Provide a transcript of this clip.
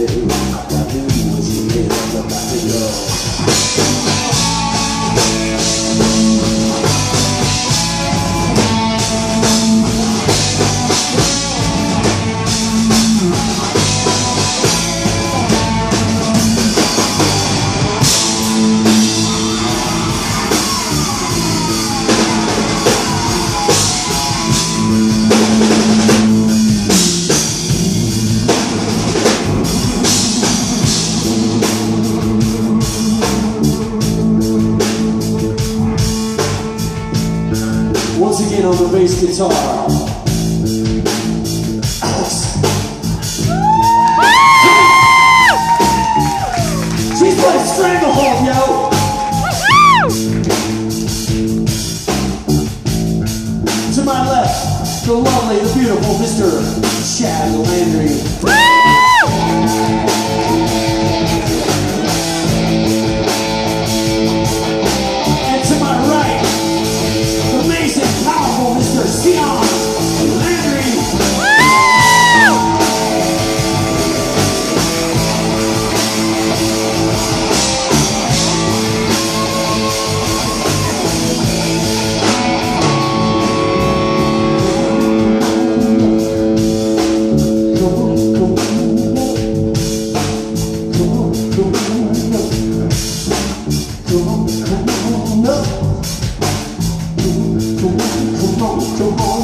せる again on the bass guitar. Oh.